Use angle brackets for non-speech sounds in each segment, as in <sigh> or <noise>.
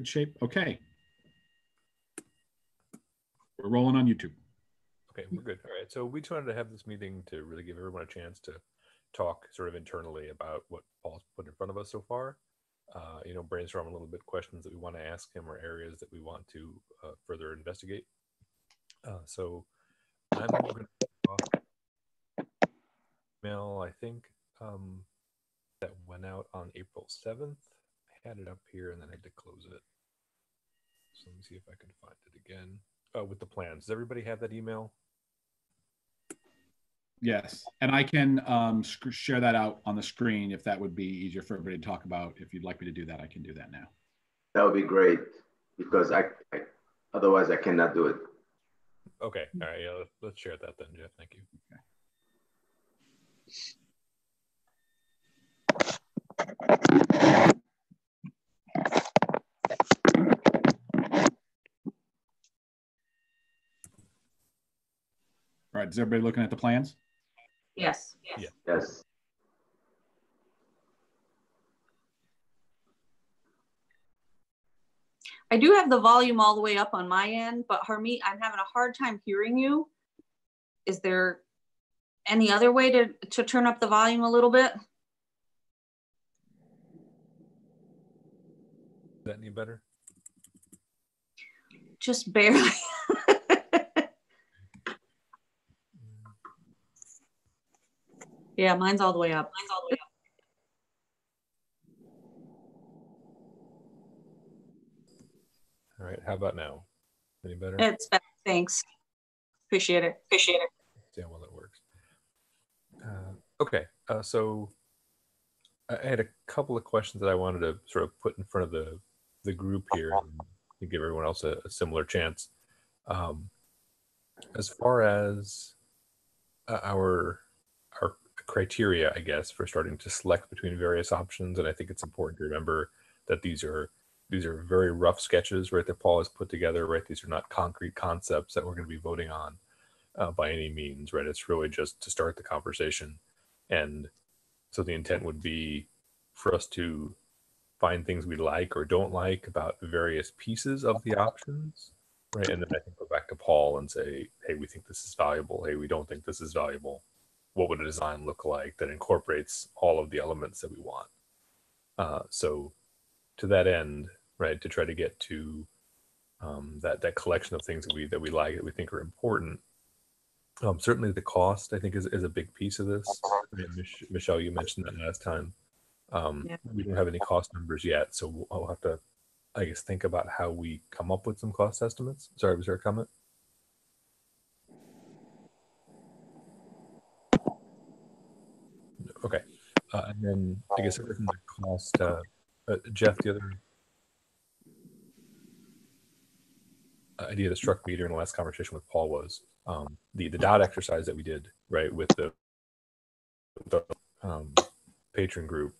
Good shape. Okay. We're rolling on YouTube. Okay, we're good. All right. So we just wanted to have this meeting to really give everyone a chance to talk sort of internally about what Paul's put in front of us so far. Uh, you know, brainstorm a little bit questions that we want to ask him or areas that we want to uh, further investigate. Uh, so I'm going to talk email, I think, um, that went out on April 7th. I had it up here and then I had to close it. So let me see if I can find it again. Uh, with the plans. Does everybody have that email? Yes, and I can um, sc- share that out on the screen if that would be easier for everybody to talk about. If you'd like me to do that, I can do that now. That would be great because I, I otherwise I cannot do it. Okay. All right. Yeah. Let's, let's share that then, Jeff. Thank you. Okay. All right, is everybody looking at the plans? Yes. Yeah. Yes. I do have the volume all the way up on my end, but Harmeet, I'm having a hard time hearing you. Is there any other way to, to turn up the volume a little bit? Is that any better? Just barely. <laughs> yeah, mine's all the way up. Mine's all the way up. All right. How about now? Any better? It's better. Thanks. Appreciate it. Appreciate it. See how well it works. Uh, okay. Uh, so I I had a couple of questions that I wanted to sort of put in front of the the group here and to give everyone else a, a similar chance. Um, as far as uh, our our criteria, I guess, for starting to select between various options, and I think it's important to remember that these are these are very rough sketches, right? That Paul has put together, right? These are not concrete concepts that we're going to be voting on uh, by any means, right? It's really just to start the conversation, and so the intent would be for us to find things we like or don't like about various pieces of the options, right? And then I think go back to Paul and say, hey, we think this is valuable. Hey, we don't think this is valuable. What would a design look like that incorporates all of the elements that we want? Uh, so to that end, right, to try to get to um, that that collection of things that we that we like that we think are important. Um, certainly, the cost I think is, is a big piece of this. I mean, Mich- Michelle, you mentioned that last time. Um, Yeah. We don't have any cost numbers yet, so we'll, I'll have to, I guess, think about how we come up with some cost estimates. Sorry, was there a comment? Okay, uh, and then I guess everything that cost. Uh, uh, Jeff, the other idea that struck me during the last conversation with Paul was um, the the dot exercise that we did right with the the um, patron group,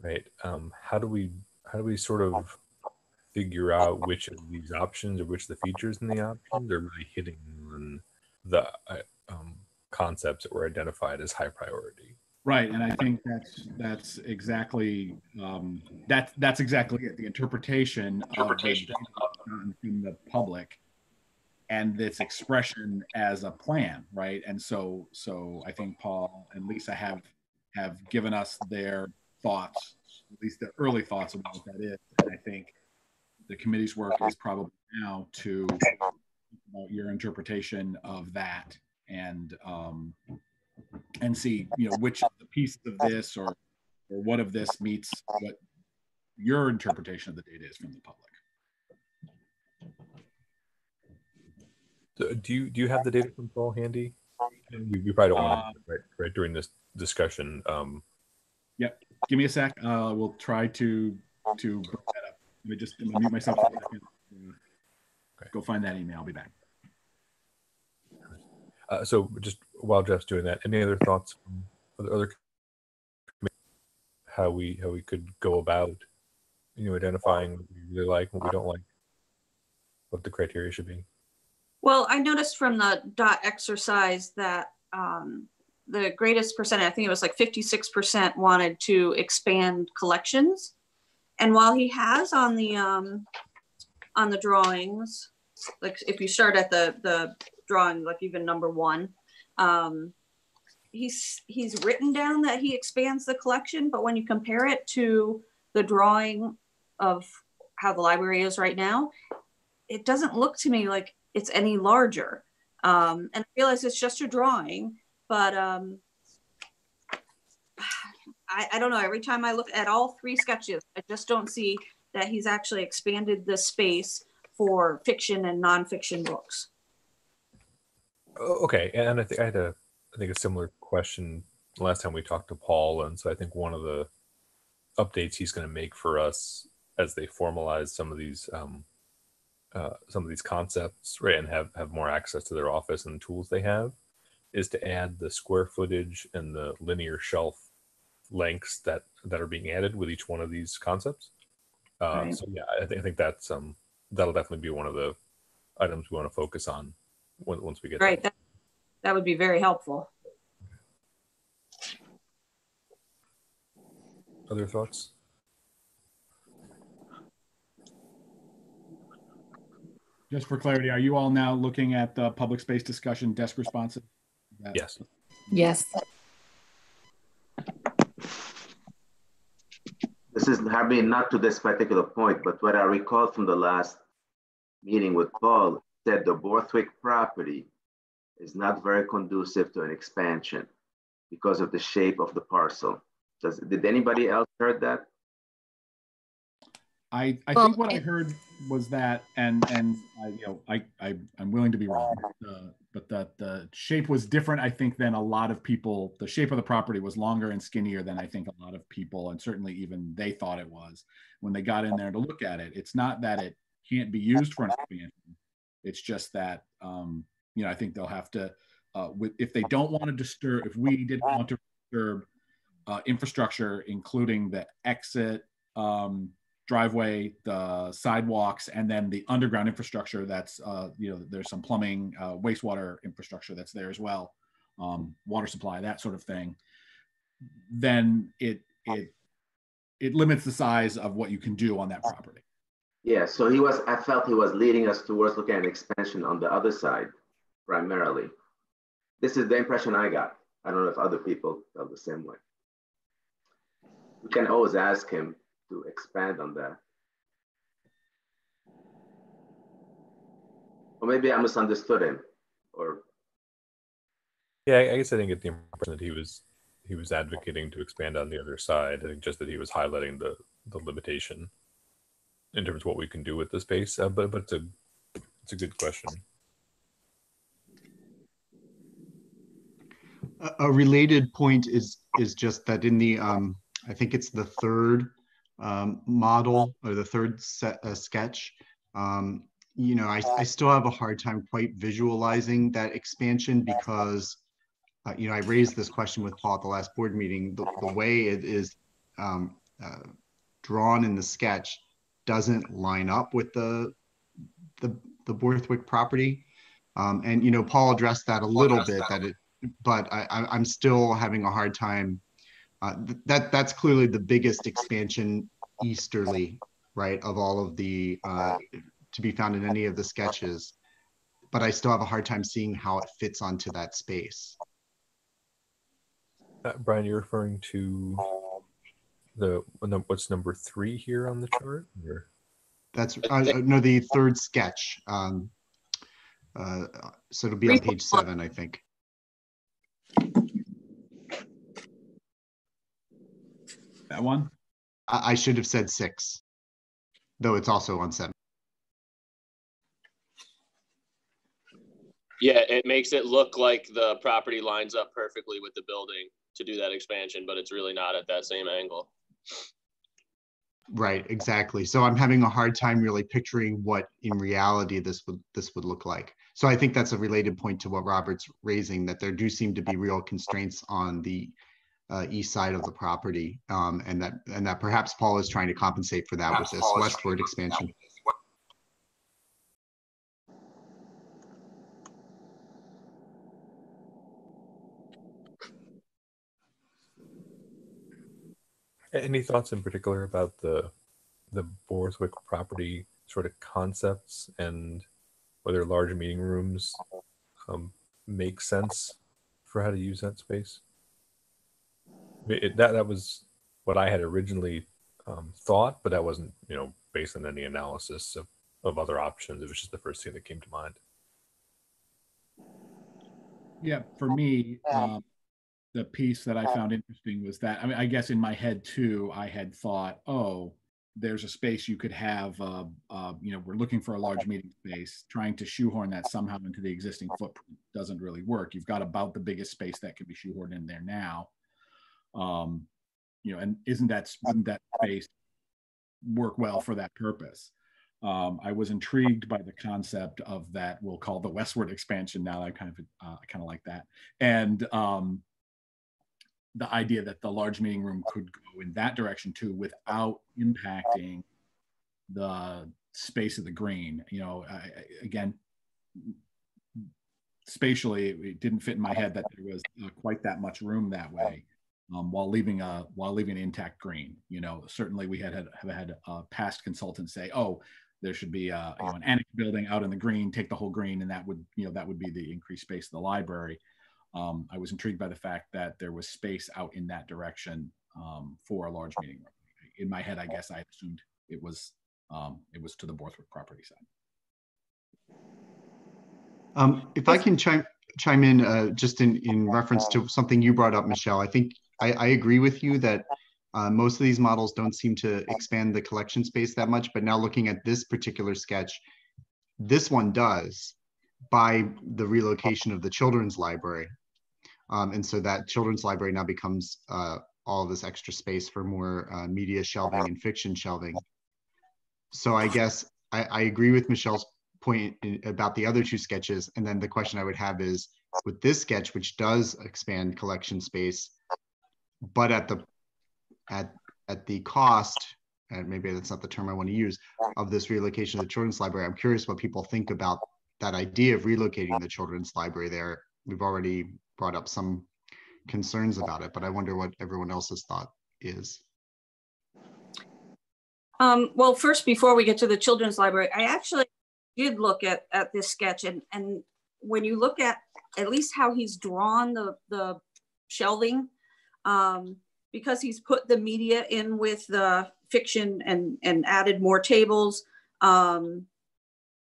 right? Um, how do we how do we sort of figure out which of these options or which of the features in the options are really hitting on the uh, um, concepts that were identified as high priority? Right, and I think that's that's exactly um, that's that's exactly it. The interpretation, Interpretation. of the from the public and its expression as a plan, right? And so so I think Paul and Lisa have have given us their thoughts, at least their early thoughts about what that is. And I think the committee's work is probably now to your interpretation of that and um, and see you know which of the pieces of this or or what of this meets what your interpretation of the data is from the public. So do you do you have the data from Paul handy? And You, you probably don't want Uh, to, right, right during this discussion. Um, Give me a sec. Uh, we'll try to to bring that up. Let me just I'm gonna mute myself. for a second. Okay. Go find that email. I'll be back. uh, so just while Jeff's doing that, any other thoughts from other, other how we how we could go about you know identifying what we really like, what we don't like, what the criteria should be? Well, I noticed from the dot exercise that um, the greatest percent, I think it was like 56% wanted to expand collections. And while he has on the um, on the drawings, like if you start at the, the drawing, like even number one, um, he's, he's written down that he expands the collection, but when you compare it to the drawing of how the library is right now, it doesn't look to me like it's any larger. Um, and I realize it's just a drawing, but um, I, I don't know. Every time I look at all three sketches, I just don't see that he's actually expanded the space for fiction and nonfiction books. Okay, and I think I had a, I think a similar question last time we talked to Paul, and so I think one of the updates he's going to make for us as they formalize some of these, um, uh, some of these concepts, right, and have have more access to their office and the tools they have, is to add the square footage and the linear shelf lengths that that are being added with each one of these concepts. Uh, Right. So yeah, I, think I think that's um that'll definitely be one of the items we want to focus on once we get. Right. That, that would be very helpful. Other thoughts? Just for clarity, are you all now looking at the public space discussion desk responses? That- Yes. Yes. This is, I mean, not to this particular point, but what I recall from the last meeting with Paul, said the Borthwick property is not very conducive to an expansion because of the shape of the parcel. Does, did anybody else heard that? I, I Well, think what I heard was that, and, and I, you know, I, I, I'm willing to be wrong, uh, but that the shape was different, I think, than a lot of people, the shape of the property was longer and skinnier than I think a lot of people, and certainly even they thought it was, when they got in there to look at it. It's not that it can't be used for an expansion. It's just that, um, you know, I think they'll have to, uh, with, if they don't want to disturb, if we didn't want to disturb uh, infrastructure, including the exit, um, driveway, the sidewalks, and then the underground infrastructure that's, uh, you know, there's some plumbing, uh, wastewater infrastructure that's there as well, um, water supply, that sort of thing, then it, it, it limits the size of what you can do on that property. Yeah, so he was, I felt he was leading us towards looking at an expansion on the other side primarily. This is the impression I got. I don't know if other people felt the same way. We can always ask him to expand on that. Or maybe I misunderstood him, or, Yeah, I guess I didn't get the impression that he was he was advocating to expand on the other side. I think just that he was highlighting the the limitation in terms of what we can do with the space. Uh, but but it's a it's a good question. A, related point is, is just that in the, um, I think it's the third, um, model or the third set, uh, sketch. Um, you know, I, I still have a hard time quite visualizing that expansion because, uh, you know, I raised this question with Paul at the last board meeting, the, the way it is, um, uh, drawn in the sketch doesn't line up with the, the, the Borthwick property. Um, and, you know, Paul addressed that a little bit, that it, but I, I, I'm still having a hard time. Uh, th- that that's clearly the biggest expansion easterly, right, of all of the uh, to be found in any of the sketches. But I still have a hard time seeing how it fits onto that space. Uh, Brian, you're referring to the no, what's number three here on the chart? Or? That's uh, uh, no the third sketch. Um, uh, so it'll be on page seven, I think. That one? I, I should have said six, though it's also on seven. Yeah, it makes it look like the property lines up perfectly with the building to do that expansion, but it's really not at that same angle. Right, exactly. So I'm having a hard time really picturing what in reality this would this would look like. So I think that's a related point to what Robert's raising, that there do seem to be real constraints on the uh, east side of the property, um, and that and that perhaps Paul is trying to compensate for that with this westward expansion. Any thoughts in particular about the the Borthwick property sort of concepts and whether large meeting rooms um, make sense for how to use that space. It, that that was what I had originally um, thought, but that wasn't you know based on any analysis of, of other options. It was just the first thing that came to mind. Yeah, for me, um, the piece that I found interesting was that I mean, I guess in my head too, I had thought, oh, there's a space you could have. Uh, uh, you know, we're looking for a large meeting space. Trying to shoehorn that somehow into the existing footprint doesn't really work. You've got about the biggest space that can be shoehorned in there now. Um, you know, and isn't that wouldn't that space work well for that purpose? Um, I was intrigued by the concept of that we'll call the westward expansion. Now I kind of uh, kind of like that, and um, the idea that the large meeting room could go in that direction too without impacting the space of the green. You know, I, again, spatially, it didn't fit in my head that there was uh, quite that much room that way. Um, while leaving a while leaving an intact green, you know, certainly we had had have had uh, past consultants say, "Oh, there should be a, you know, an annex building out in the green, take the whole green, and that would you know that would be the increased space of the library." Um, I was intrigued by the fact that there was space out in that direction um, for a large meeting room. In my head, I guess I assumed it was um, it was to the Borthwick property side. Um, if I can chime chime in uh, just in in reference to something you brought up, Michelle, I think I, I agree with you that uh, most of these models don't seem to expand the collection space that much. But now looking at this particular sketch, this one does by the relocation of the children's library. Um, and so that children's library now becomes uh, all this extra space for more uh, media shelving and fiction shelving. So I guess I, I agree with Michelle's point in, about the other two sketches. And then the question I would have is with this sketch, which does expand collection space, but at the at at the cost, and maybe that's not the term I want to use, of this relocation of the children's library. I'm curious what people think about that idea of relocating the children's library there. We've already brought up some concerns about it, but I wonder what everyone else's thought is. Um, well, first, before we get to the children's library, I actually did look at, at this sketch and, and when you look at at least how he's drawn the, the shelving, um, because he's put the media in with the fiction and, and added more tables, um,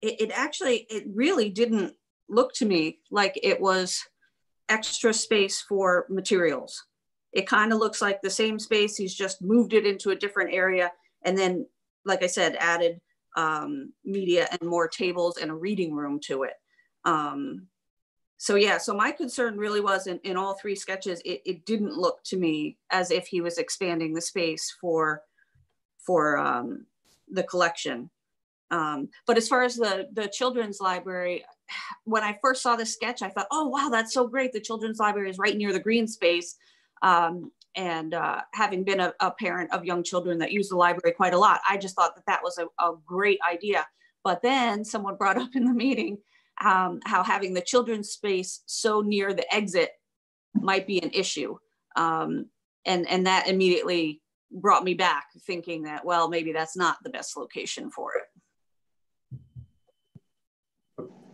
it, it actually, it really didn't look to me like it was extra space for materials. It kind of looks like the same space. He's just moved it into a different area. And then, like I said, added um, media and more tables and a reading room to it. Um, so yeah, so my concern really was in, in all three sketches, it, it didn't look to me as if he was expanding the space for, for um, the collection. Um, but as far as the, the children's library, when I first saw the sketch, I thought, oh, wow, that's so great. The children's library is right near the green space. Um, and uh, having been a, a, parent of young children that use the library quite a lot, I just thought that that was a, a great idea. But then someone brought up in the meeting um, how having the children's space so near the exit might be an issue. Um, and, and that immediately brought me back thinking that, well, maybe that's not the best location for it.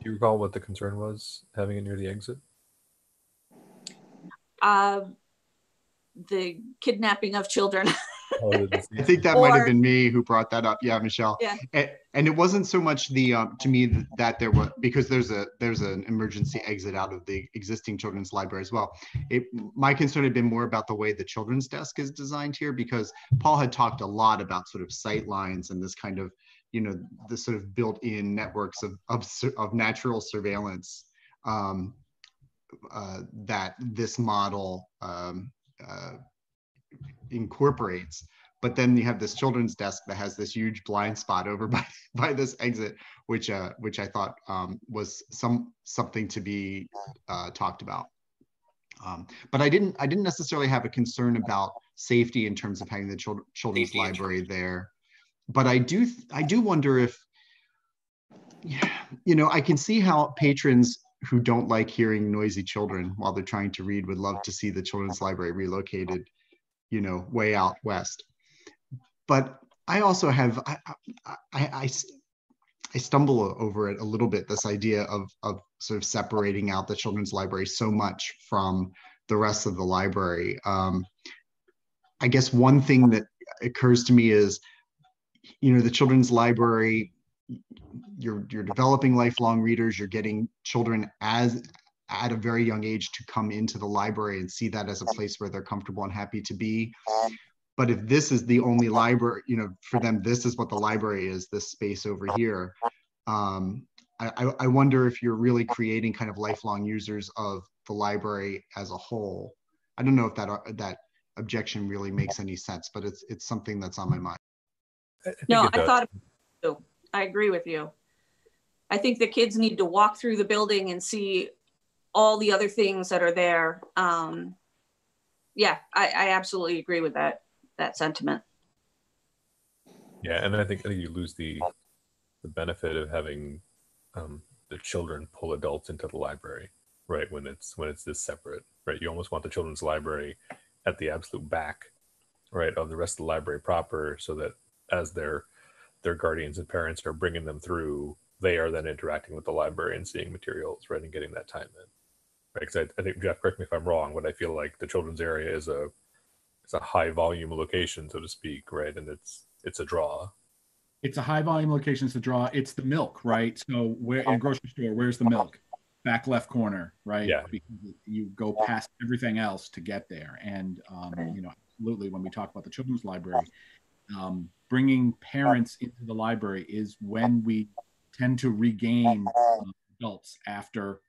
Do you recall what the concern was having it near the exit? Uh, the kidnapping of children. <laughs> Oh, I think that or, might have been me who brought that up. Yeah, Michelle. Yeah. And, and it wasn't so much the um, to me that there was because there's a there's an emergency exit out of the existing children's library as well. It my concern had been more about the way the children's desk is designed here because Paul had talked a lot about sort of sight lines and this kind of you know the sort of built-in networks of of, of natural surveillance um, uh, that this model um, uh, incorporates. But then you have this children's desk that has this huge blind spot over <laughs> by, by this exit, which uh, which I thought um, was some something to be uh, talked about. Um, but I didn't I didn't necessarily have a concern about safety in terms of having the children, children's library there but I do I do wonder if you know I can see how patrons who don't like hearing noisy children while they're trying to read would love to see the children's library relocated, you know, way out west. But I also have I I, I, I stumble over it a little bit. This idea of of sort of separating out the children's library so much from the rest of the library. Um, I guess one thing that occurs to me is, you know, the children's library. You're you're developing lifelong readers. You're getting children as at a very young age to come into the library and see that as a place where they're comfortable and happy to be. But if this is the only library, you know, for them, this is what the library is, this space over here. Um, I, I- wonder if you're really creating kind of lifelong users of the library as a whole. I don't know if that, that objection really makes any sense, but it's, it's something that's on my mind. I No, I does. thought, too. I agree with you. I think the kids need to walk through the building and see all the other things that are there. Um, yeah, I, I absolutely agree with that, that sentiment. Yeah, and I think I think you lose the the benefit of having um, the children pull adults into the library, right? When it's when it's this separate, right? You almost want the children's library at the absolute back, right, of the rest of the library proper, so that as their their guardians and parents are bringing them through, they are then interacting with the library and seeing materials, right, and getting that time in. Right? Because I, I think Jeff, correct me if I'm wrong, but I feel like the children's area is a it's a high volume location, so to speak, right? And it's it's a draw. It's a high volume locations to draw. It's the milk, right? So where in a grocery store, where's the milk? Back left corner, right? Yeah. Because you go past everything else to get there. And, um, you know, absolutely, when we talk about the children's library, um, bringing parents into the library is when we tend to regain uh, adults after,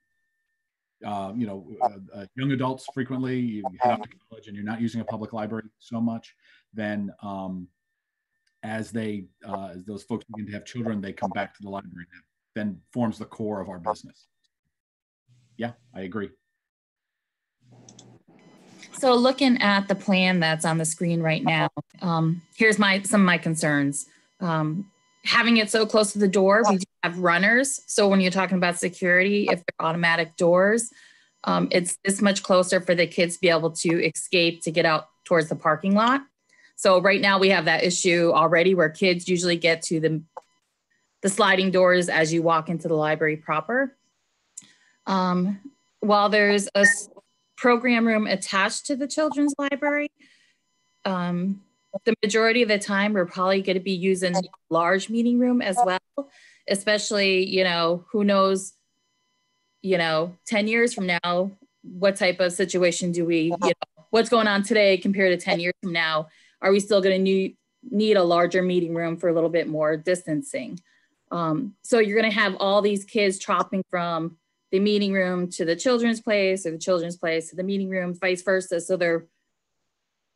uh, you know, uh, uh, young adults frequently, you head off to college and you're not using a public library so much, then um, as they uh, as those folks begin to have children, they come back to the library. That then forms the core of our business. Yeah, I agree. So looking at the plan that's on the screen right now, um, here's my, some of my concerns. Um, having it so close to the door, we do have runners. So when you're talking about security, if they're automatic doors, um, it's this much closer for the kids to be able to escape to get out towards the parking lot. So right now we have that issue already where kids usually get to the, the sliding doors as you walk into the library proper. Um, while there's a program room attached to the children's library. Um, the majority of the time, we're probably going to be using large meeting room as well, especially, you know, who knows, you know, 10 years from now, what type of situation do we, you know, what's going on today compared to 10 years from now? Are we still going to need, need a larger meeting room for a little bit more distancing? Um, so you're going to have all these kids chopping from the meeting room to the children's place or the children's place to the meeting room, vice versa. So they're,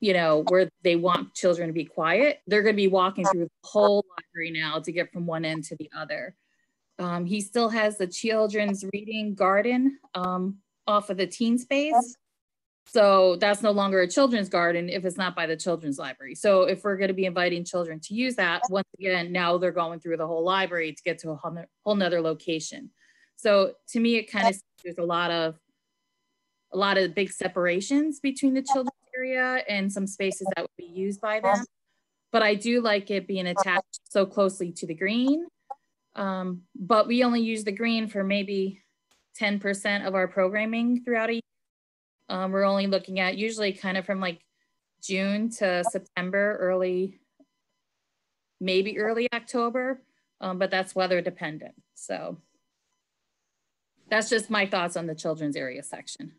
you know, where they want children to be quiet, they're going to be walking through the whole library now to get from one end to the other. Um, he still has the children's reading garden um, off of the teen space. So that's no longer a children's garden if it's not by the children's library. So if we're going to be inviting children to use that, once again, now they're going through the whole library to get to a whole, whole nother location. So to me, it kind of there's a lot of a lot of big separations between the children's area and some spaces that would be used by them. But I do like it being attached so closely to the green. Um, but we only use the green for maybe 10% of our programming throughout a year. Um, we're only looking at usually kind of from like June to September, early, maybe early October, um, but that's weather dependent. So that's just my thoughts on the children's area section.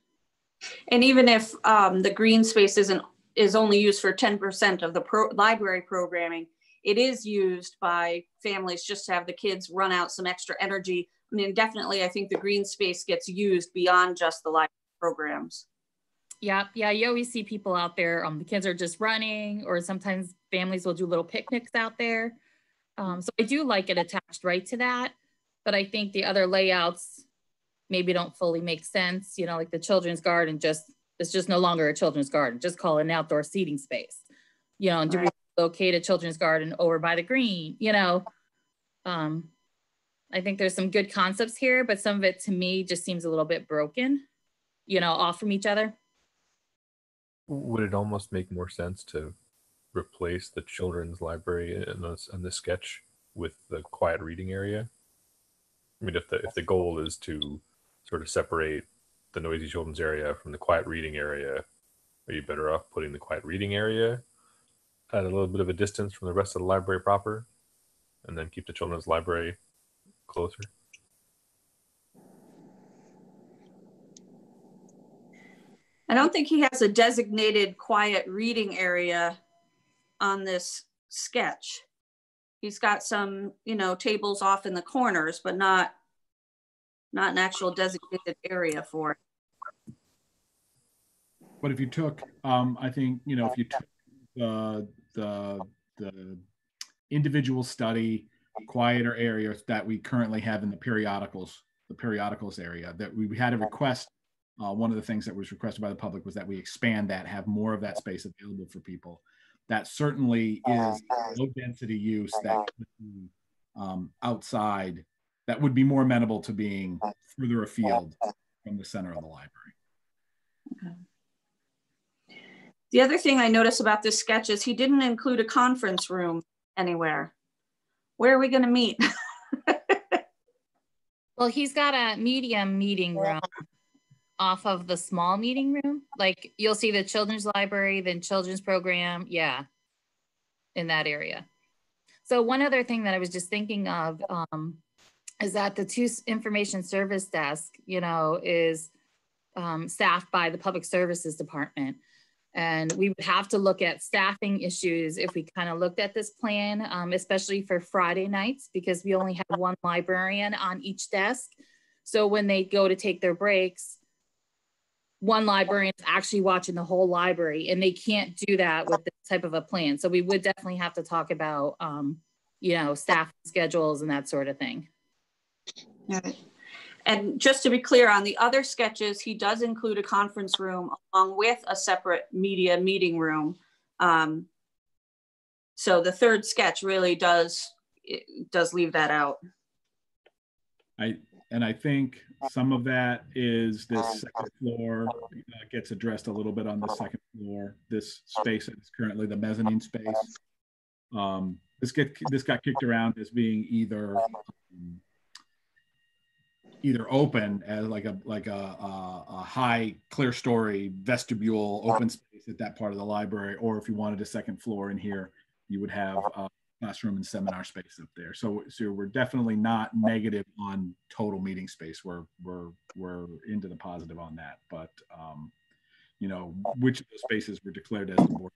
And even if um, the green space isn't, is only used for ten percent of the pro, library programming, it is used by families just to have the kids run out some extra energy. I mean, definitely, I think the green space gets used beyond just the library programs. Yeah, yeah, you always see people out there. Um, the kids are just running, or sometimes families will do little picnics out there. Um, so I do like it attached right to that, but I think the other layouts maybe don't fully make sense. You know, like the children's garden just it's just no longer a children's garden. Just call it an outdoor seating space. You know, and do we locate a children's garden over by the green? You know, um, I think there's some good concepts here, but some of it to me just seems a little bit broken. You know, off from each other. Would it almost make more sense to replace the children's library in this in this sketch with the quiet reading area? I mean, if the if the goal is to sort of separate the noisy children's area from the quiet reading area, are you better off putting the quiet reading area at a little bit of a distance from the rest of the library proper, and then keep the children's library closer? I don't think he has a designated quiet reading area on this sketch. He's got some, you know, tables off in the corners, but not not an actual designated area for it. But if you took, um, I think, you know, if you took the, the, the individual study, quieter areas that we currently have in the periodicals, the periodicals area, that we had a request. Uh, one of the things that was requested by the public was that we expand that, have more of that space available for people. That certainly is low density use that um, outside that would be more amenable to being further afield from the center of the library. Okay. The other thing I notice about this sketch is he didn't include a conference room anywhere. Where are we going to meet? <laughs> Well, he's got a medium meeting room off of the small meeting room. Like you'll see the children's library, then children's program. Yeah. In that area. So one other thing that I was just thinking of um, is that the two information service desk, you know, is um, staffed by the public services department. And we would have to look at staffing issues if we kind of looked at this plan, um, especially for Friday nights, because we only have one librarian on each desk. So when they go to take their breaks, one librarian is actually watching the whole library and they can't do that with this type of a plan. So we would definitely have to talk about, um, you know, staff schedules and that sort of thing. And just to be clear, on the other sketches, he does include a conference room along with a separate media meeting room. Um, so the third sketch really does, does leave that out. I, and I think some of that is this second floor uh, gets addressed a little bit on the second floor. This space is currently the mezzanine space. Um, this get, this got kicked around as being either um, either open as like a like a, a, a high clerestory vestibule open space at that part of the library, or if you wanted a second floor in here, you would have a classroom and seminar space up there. So so we're definitely not negative on total meeting space. We're we're we're into the positive on that. But um, you know, which of those spaces were declared as the board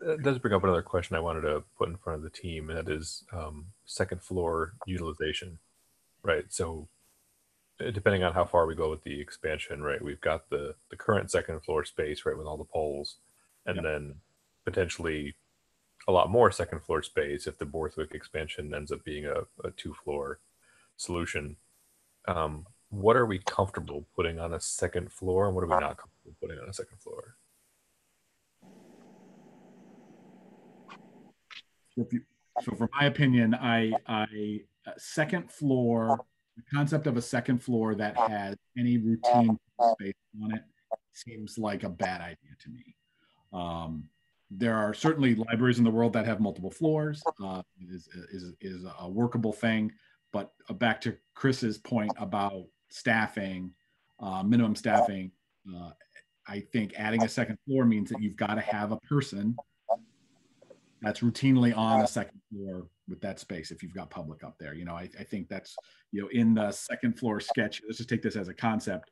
That does bring up another question I wanted to put in front of the team, and that is um, second floor utilization, right? So, uh, depending on how far we go with the expansion, right, we've got the the current second floor space, right, with all the poles, and Yep. then potentially a lot more second floor space if the Borthwick expansion ends up being a, a two floor solution. Um, what are we comfortable putting on a second floor, and what are we not comfortable putting on a second floor? So, you, so for my opinion, I, I, second floor, the concept of a second floor that has any routine space on it seems like a bad idea to me. Um, there are certainly libraries in the world that have multiple floors, uh, is, is, is a workable thing. But uh, back to Chris's point about staffing, uh, minimum staffing, uh, I think adding a second floor means that you've got to have a person that's routinely on a second floor with that space if you've got public up there. You know, I, I think that's, you know, in the second floor sketch, let's just take this as a concept.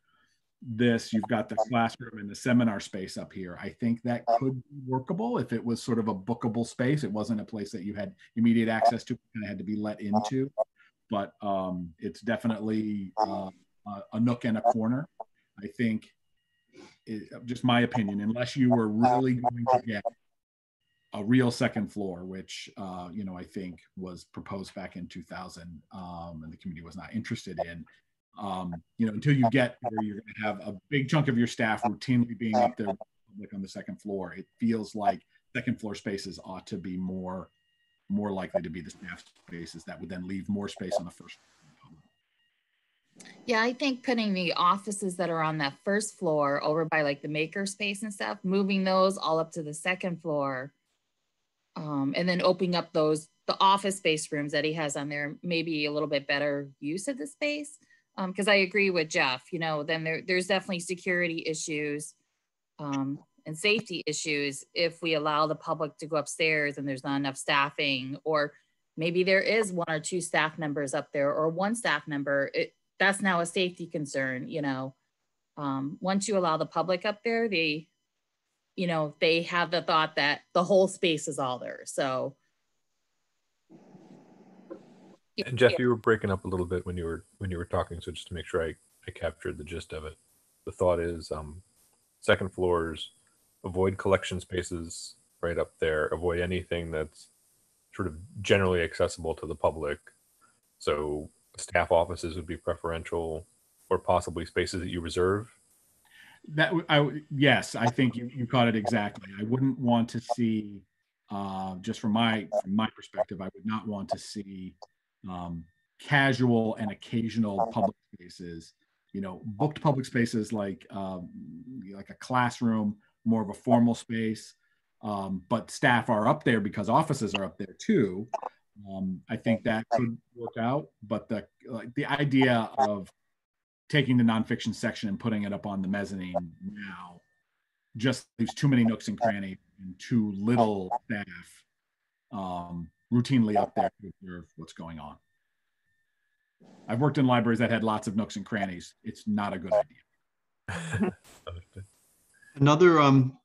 This, you've got the classroom and the seminar space up here. I think that could be workable if it was sort of a bookable space. It wasn't a place that you had immediate access to, kind of had to be let into. But um, it's definitely uh, a, a nook and a corner. I think, it, just my opinion, unless you were really going to get a real second floor, which uh, you know I think was proposed back in 2000, um, and the committee was not interested in. Um, you know, until you get where you're going to have a big chunk of your staff routinely being up there like on the second floor, it feels like second floor spaces ought to be more more likely to be the staff spaces that would then leave more space on the first. Yeah, I think putting the offices that are on that first floor over by like the maker space and stuff, moving those all up to the second floor Um, and then opening up those, the office space rooms that he has on there, maybe a little bit better use of the space. Um, cause I agree with Jeff, you know, then there, there's definitely security issues. Um, and safety issues if we allow the public to go upstairs and there's not enough staffing or maybe there is one or two staff members up there or one staff member it, that's now a safety concern you know um, once you allow the public up there they you know they have the thought that the whole space is all there so And Jeff, you were breaking up a little bit when you were when you were talking, so just to make sure I, I captured the gist of it. The thought is um second floors, avoid collection spaces right up there, avoid anything that's sort of generally accessible to the public. So staff offices would be preferential or possibly spaces that you reserve. That I yes, I think you, you caught it exactly. I wouldn't want to see, uh, just from my from my perspective, I would not want to see um, casual and occasional public spaces. You know, booked public spaces like um, like a classroom, more of a formal space. Um, but staff are up there because offices are up there too. Um, I think that could work out. But the like the idea of taking the nonfiction section and putting it up on the mezzanine now just leaves too many nooks and crannies and too little staff um, routinely up there to observe what's going on. I've worked in libraries that had lots of nooks and crannies. It's not a good idea. <laughs> Another, um,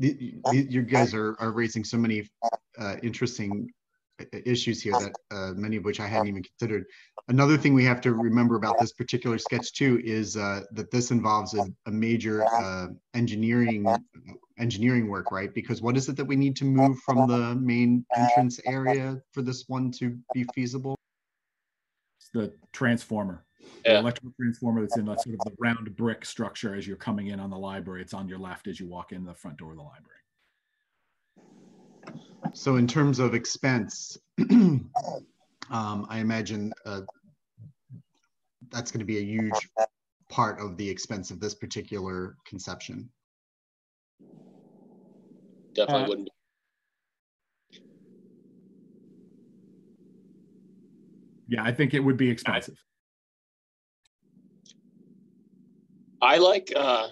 the, the, you guys are, are raising so many uh, interesting i- issues here that uh, many of which I hadn't even considered. Another thing we have to remember about this particular sketch too is uh, that this involves a, a major uh, engineering engineering work, right? Because what is it that we need to move from the main entrance area for this one to be feasible? It's the transformer, the electrical transformer that's in that sort of the round brick structure as you're coming in on the library. It's on your left as you walk in the front door of the library. So in terms of expense, <clears throat> um, I imagine uh, that's going to be a huge part of the expense of this particular conception. Definitely Uh, wouldn't. Yeah, I think it would be expensive. I like uh,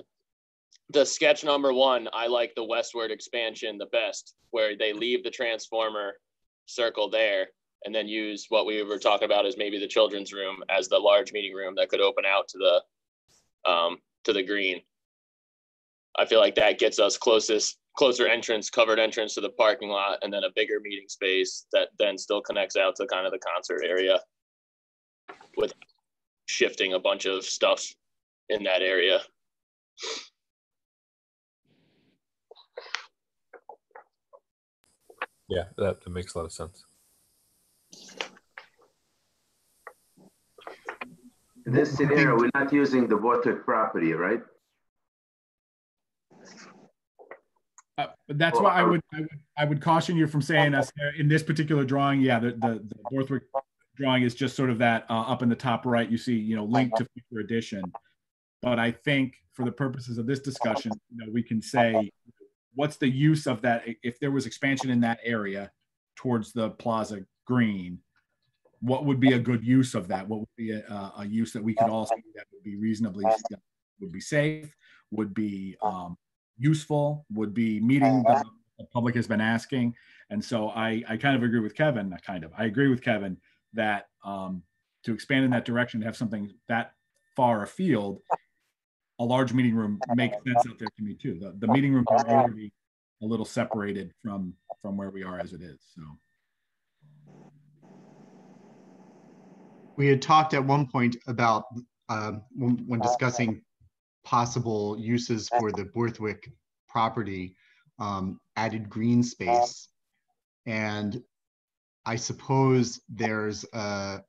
the sketch number one. I like the westward expansion the best, where they leave the transformer circle there and then use what we were talking about as maybe the children's room as the large meeting room that could open out to the um, to the green. I feel like that gets us closest closer entrance, covered entrance to the parking lot, and then a bigger meeting space that then still connects out to kind of the concert area with shifting a bunch of stuff in that area. Yeah, that, that makes a lot of sense. In this scenario, we're not using the water property, right? Uh, but that's why I would, I would I would caution you from saying us in this particular drawing. Yeah, the the, the Borthwick drawing is just sort of that uh, up in the top right. You see, you know, link to future edition. But I think for the purposes of this discussion, you know, we can say, what's the use of that? If there was expansion in that area towards the Plaza Green, what would be a good use of that? What would be a, a use that we could all see that would be reasonably would be safe, would be um, useful, would be meeting the, the public has been asking. And so I, I kind of agree with Kevin, not kind of, I agree with Kevin that um, to expand in that direction, to have something that far afield, a large meeting room makes sense out there to me too. The, the meeting rooms are already a little separated from, from where we are as it is, so. We had talked at one point about, um, when, when discussing possible uses for the Borthwick property, um, added green space. And I suppose there's a,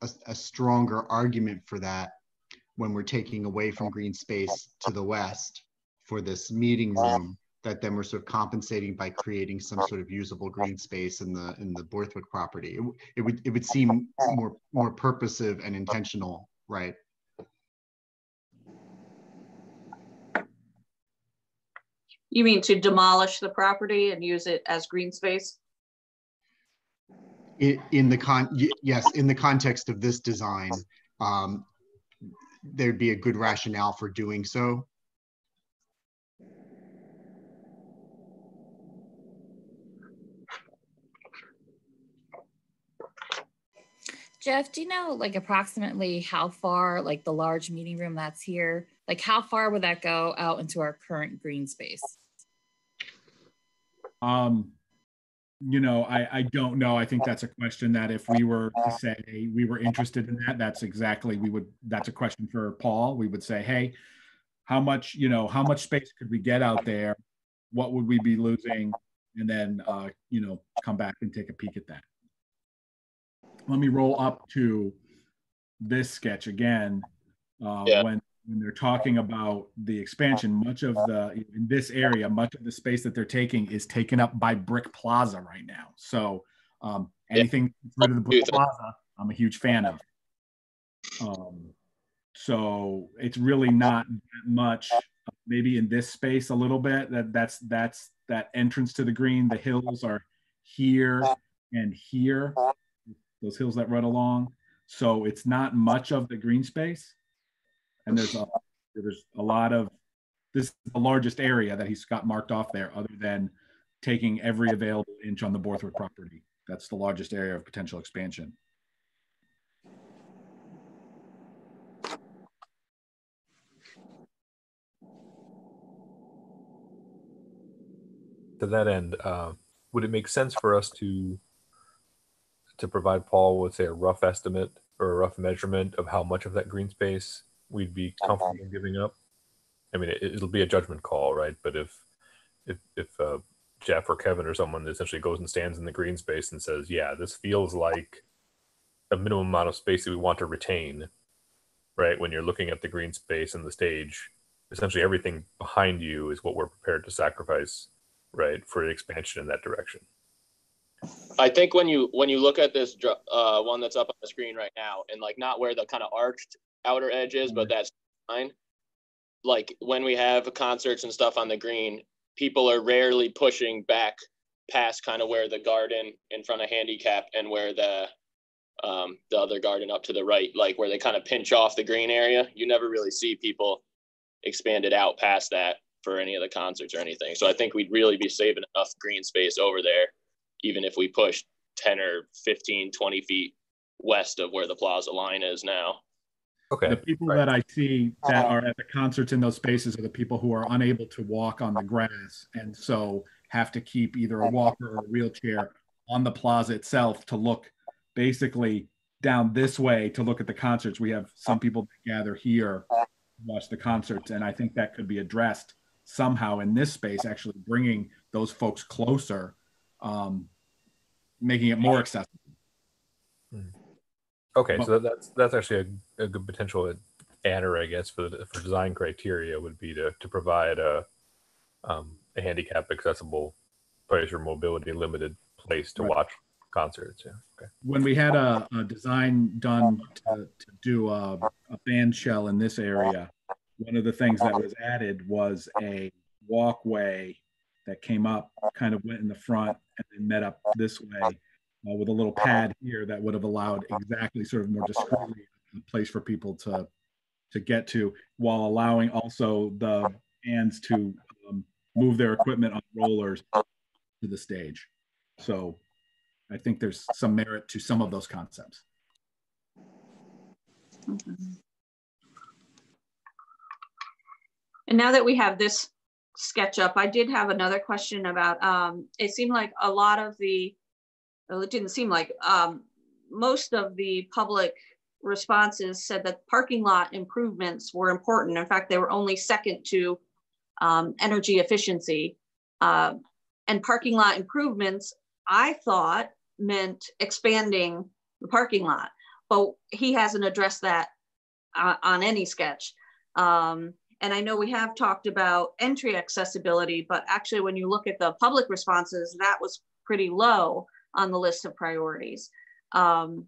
a, a stronger argument for that when we're taking away from green space to the west for this meeting room, that then we're sort of compensating by creating some sort of usable green space in the, in the Borthwick property. It, it would, it would seem more, more purposive and intentional, right? You mean to demolish the property and use it as green space? In, in the con, yes, in the context of this design, um, there'd be a good rationale for doing so. Jeff, do you know like approximately how far, like the large meeting room that's here, like how far would that go out into our current green space? Um, you know, I, I don't know. I think that's a question that if we were to say we were interested in that, that's exactly, we would, that's a question for Paul. We would say, hey, how much, you know, how much space could we get out there? What would we be losing? And then, uh, you know, come back and take a peek at that. Let me roll up to this sketch again. Uh, Yeah. when, when they're talking about the expansion, much of the, in this area, much of the space that they're taking is taken up by Brick Plaza right now. So um, anything that's rid of the Brick Plaza, I'm a huge fan of. Um, so it's really not that much, maybe in this space a little bit, that that's, that's that entrance to the green, the hills are here and here, those hills that run along. So it's not much of the green space. And there's a, there's a lot of, this is the largest area that he's got marked off there, other than taking every available inch on the Borthwick property. That's the largest area of potential expansion. to that end, uh, would it make sense for us to to provide Paul with say a rough estimate or a rough measurement of how much of that green space we'd be comfortable giving up? I mean, it, it'll be a judgment call, right? But if if if uh, Jeff or Kevin or someone essentially goes and stands in the green space and says, "Yeah, this feels like a minimum amount of space that we want to retain," right? When you're looking at the green space and the stage, essentially everything behind you is what we're prepared to sacrifice right for expansion in that direction I think when you when you look at this uh, one that's up on the screen right now, and like not where the kind of arched outer edge is, but that's fine. Like when we have concerts and stuff on the green, people are rarely pushing back past kind of where the garden in front of handicap and where the um, the other garden up to the right, like where they kind of pinch off the green area. You never really see people expand it out past that for any of the concerts or anything. So I think we'd really be saving enough green space over there even if we push 10 or 15, 20 feet west of where the plaza line is now. okay The people right. that I see that are at the concerts in those spaces are the people who are unable to walk on the grass and so have to keep either a walker or a wheelchair on the plaza itself to look basically down this way to look at the concerts. We have some people that gather here watch the concerts, and I think that could be addressed somehow in this space, actually bringing those folks closer, um, making it more accessible. okay so that's that's actually a, a good potential adder i guess for the for design criteria would be to to provide a um, a handicap accessible place or mobility limited place to Right. watch concerts yeah okay when we had a, a design done to, to do a, a band shell in this area, one of the things that was added was a walkway that came up, kind of went in the front and then met up this way uh, with a little pad here that would have allowed exactly sort of more discreetly a place for people to to get to while allowing also the bands to um, move their equipment on rollers to the stage. So I think there's some merit to some of those concepts. And now that we have this sketch up, I did have another question about, um, it seemed like a lot of the, well, it didn't seem like, um, most of the public responses said that parking lot improvements were important. In fact, they were only second to, um, energy efficiency. Uh, and parking lot improvements, I thought meant expanding the parking lot, but he hasn't addressed that uh, on any sketch. Um, and I know we have talked about entry accessibility, but actually when you look at the public responses, that was pretty low on the list of priorities. Um,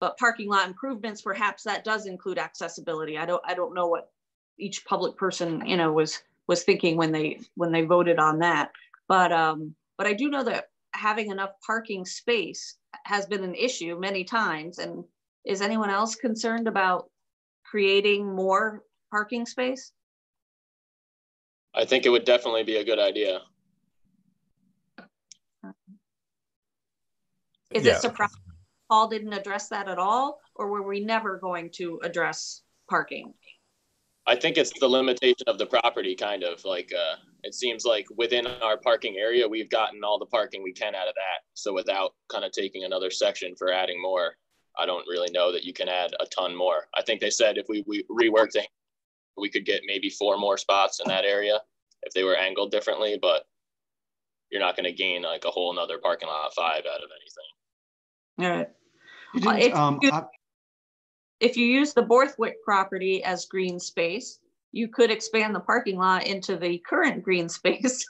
but parking lot improvements, perhaps that does include accessibility. I don't, I don't know what each public person, you know, was, was thinking when they, when they voted on that. But, um, but I do know that having enough parking space has been an issue many times. And is anyone else concerned about creating more parking space? I think it would definitely be a good idea. Is Yeah. it surprising Paul didn't address that at all? Or were we never going to address parking? I think it's the limitation of the property, kind of like uh, it seems like within our parking area, we've gotten all the parking we can out of that. So without kind of taking another section for adding more, I don't really know that you can add a ton more. I think they said if we, we reworked it, we could get maybe four more spots in that area if they were angled differently, but you're not going to gain like a whole nother parking lot five out of anything. All right. Uh, if um, you- I- If you use the Borthwick property as green space, you could expand the parking lot into the current green <laughs> space.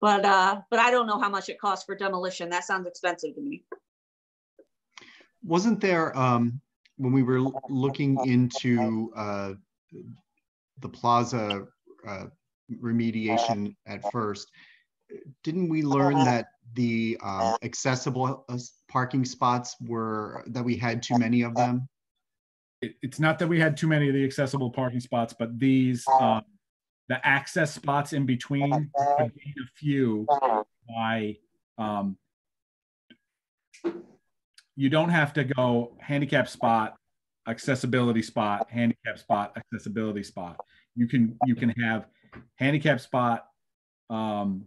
But, uh, but I don't know how much it costs for demolition. That sounds expensive to me. wasn't there, um, when we were looking into, uh, the plaza, uh, remediation at first, didn't we learn that the, um, accessible uh, parking spots were, that we had too many of them? it, it's not that we had too many of the accessible parking spots, but these, um, the access spots in between, a few by, um, you don't have to go handicap spot, accessibility spot, handicap spot, accessibility spot. You can, you can have handicap spot, um,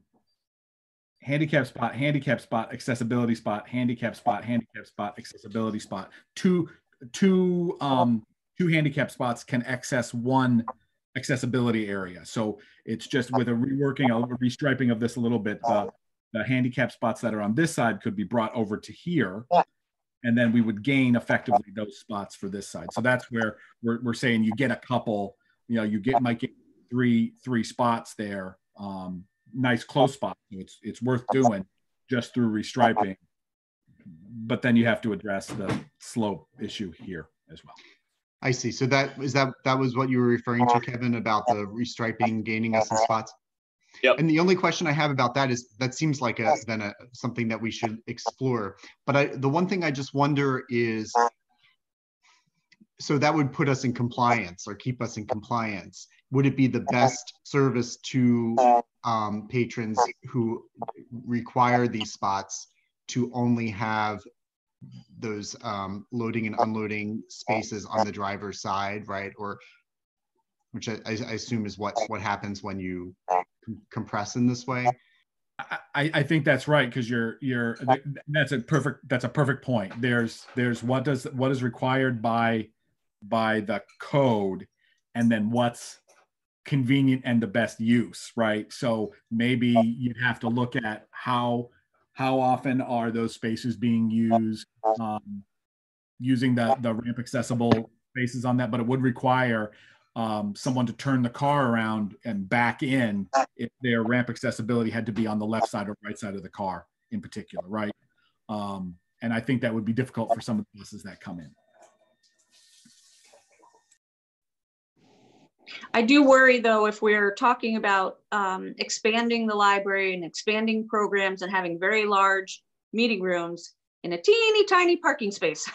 handicap spot, handicap spot, accessibility spot, handicap spot, handicap spot, accessibility spot. Two, two, um, two handicap spots can access one accessibility area. So it's just with a reworking, a restriping of this a little bit, the, the handicap spots that are on this side could be brought over to here. And then we would gain effectively those spots for this side. So that's where we're, we're saying you get a couple, you know, you get, might get three, three spots there. Um, nice close spot. It's, it's worth doing just through restriping. But then you have to address the slope issue here as well. I see. So that, is that, that was what you were referring to, Kevin, about the restriping gaining us in spots? Yep. And the only question I have about that is, that seems like a, then a, something that we should explore. But I, the one thing I just wonder is, so that would put us in compliance or keep us in compliance. Would it be the best service to um, patrons who require these spots to only have those um, loading and unloading spaces on the driver's side, right? Or which I, I assume is what what happens when you com- compress in this way. I, I think that's right because you're you're that's a perfect that's a perfect point. There's there's what does what is required by by the code, and then what's convenient and the best use, right? So maybe you'd have to look at how how often are those spaces being used, um, using the the ramp accessible spaces on that, but it would require um, someone to turn the car around and back in if their ramp accessibility had to be on the left side or right side of the car in particular, right? Um, and I think that would be difficult for some of the buses that come in. I do worry though, if we're talking about um, expanding the library and expanding programs and having very large meeting rooms in a teeny tiny parking space.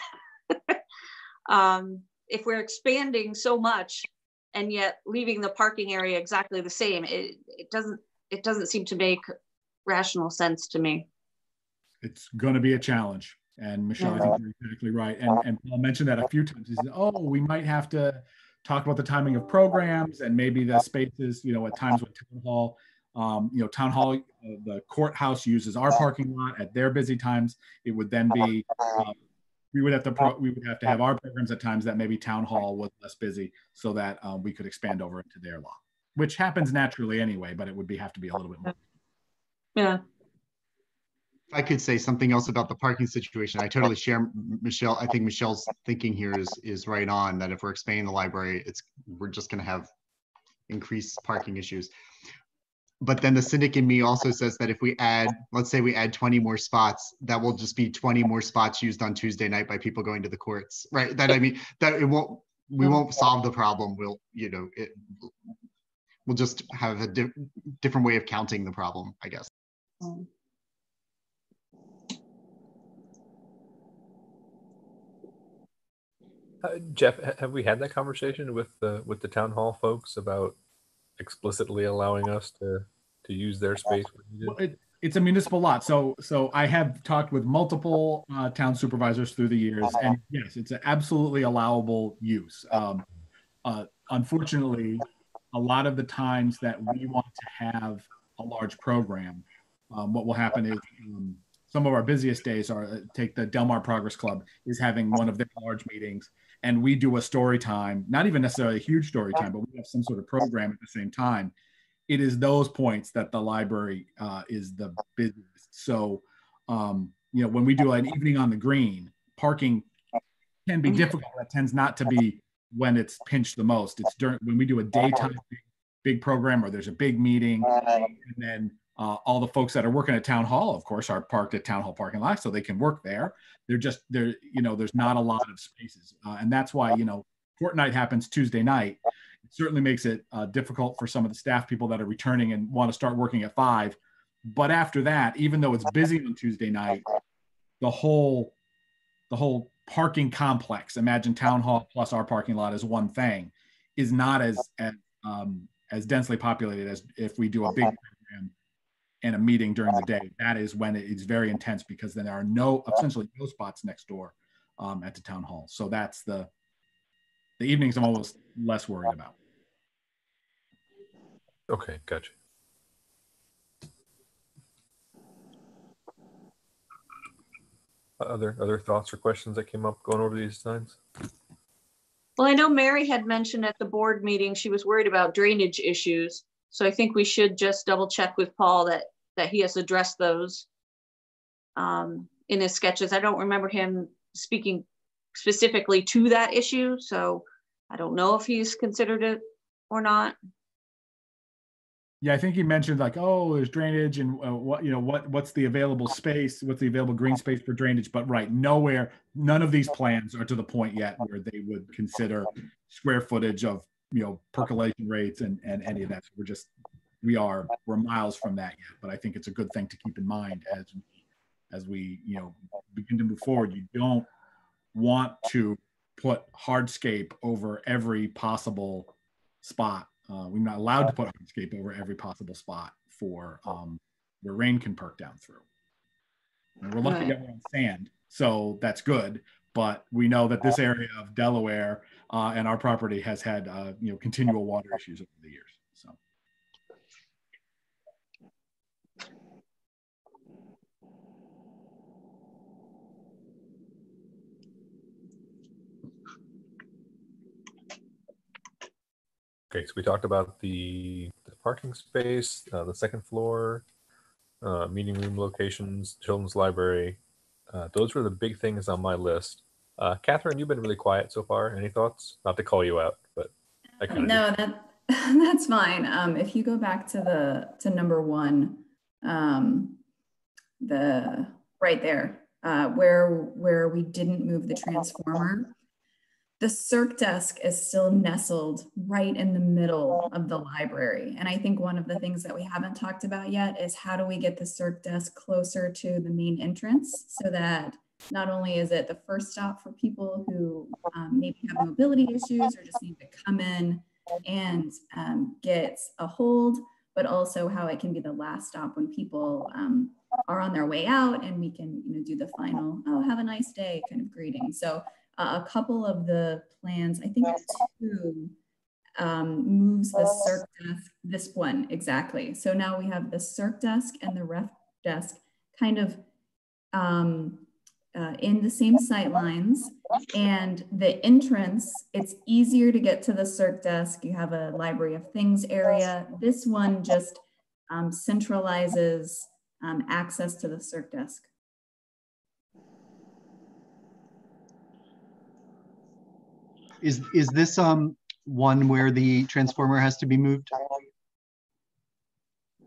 <laughs> um, if we're expanding so much and yet leaving the parking area exactly the same, it, it doesn't it doesn't seem to make rational sense to me. It's going to be a challenge. And Michelle, I think you're exactly right. And, and Paul mentioned that a few times. He said, oh, we might have to talk about the timing of programs and maybe the spaces, you know, at times with town hall. Um, you know, town hall, uh, the courthouse uses our parking lot at their busy times. It would then be, uh, we would have to, pro- we would have to have our programs at times that maybe town hall was less busy so that um, we could expand over into their lot, which happens naturally anyway, but it would be, have to be a little bit more. Yeah. If I could say something else about the parking situation, I totally share Michelle. I think Michelle's thinking here is is right on that if we're expanding the library, it's we're just going to have increased parking issues but then the cynic in me also says that if we add, let's say we add 20 more spots, that will just be 20 more spots used on Tuesday night by people going to the courts, right? That I mean, that it won't, we mm-hmm. won't solve the problem. We'll, you know, it, we'll just have a di different way of counting the problem, I guess. Mm-hmm. Uh, Jeff, have we had that conversation with the with the town hall folks about explicitly allowing us to to use their space? Well, it, it's a municipal lot, so so I have talked with multiple uh, town supervisors through the years, and yes, it's an absolutely allowable use. Um, uh, unfortunately, a lot of the times that we want to have a large program, um, what will happen is um, some of our busiest days are uh, take the Delmar Progress Club is having one of their large meetings, and we do a story time, not even necessarily a huge story time, but we have some sort of program at the same time it is those points that the library uh, is the busiest. So, um, you know, when we do an evening on the green, parking can be difficult. That tends not to be when it's pinched the most. It's during when we do a daytime big, big program or there's a big meeting, and then uh, all the folks that are working at town hall, of course, are parked at town hall parking lot, so they can work there. They're just there, you know. There's not a lot of spaces, uh, and that's why you know, court night happens Tuesday night it certainly makes it uh, difficult for some of the staff people that are returning and want to start working at five. But after that, even though it's busy on Tuesday night, the whole the whole parking complex, imagine town hall plus our parking lot is one thing, is not as as, um, as densely populated as if we do a big and a meeting during the day. That is when it's very intense because then there are no essentially no spots next door um, at the town hall. So that's the the evenings I'm almost less worried about. Okay, gotcha. Other other thoughts or questions that came up going over these signs? Well, I know Mary had mentioned at the board meeting, she was worried about drainage issues. So I think we should just double check with Paul that, that he has addressed those um, in his sketches. I don't remember him speaking specifically to that issue. So I don't know if he's considered it or not. Yeah, I think he mentioned like, oh, there's drainage and uh, what, you know, what, what's the available space? What's the available green space for drainage? But right, nowhere, none of these plans are to the point yet where they would consider square footage of, you know, percolation rates and, and any of that. So we're just, we are, we're miles from that yet. But I think it's a good thing to keep in mind as, we as we, you know, begin to move forward. You don't want to put hardscape over every possible spot uh, we're not allowed to put hardscape over every possible spot for um, where rain can perk down through. And we're lucky Right. that we're on sand, so that's good. But we know that this area of Delaware uh, and our property has had uh, you know continual water issues over the years. So Okay, so we talked about the, the parking space, uh, the second floor, uh, meeting room locations, children's library. Uh, those were the big things on my list. Uh, Catherine, you've been really quiet so far. Any thoughts? Not to call you out, but I kind of No, that <laughs> that's fine. Um, if you go back to the to number one, um, the right there, uh, where where we didn't move the transformer, the circ desk is still nestled right in the middle of the library. And I think one of the things that we haven't talked about yet is how do we get the circ desk closer to the main entrance so that not only is it the first stop for people who um, maybe have mobility issues or just need to come in and um, get a hold, but also how it can be the last stop when people um, are on their way out and we can you know, do the final, oh, have a nice day kind of greeting. So uh, a couple of the plans, I think two, um, moves the circ desk, this one exactly. So now we have the circ desk and the ref desk kind of um, uh, in the same sight lines. And the entrance, it's easier to get to the circ desk. You have a library of things area. This one just um, centralizes um, access to the circ desk. Is, is this um one where the transformer has to be moved?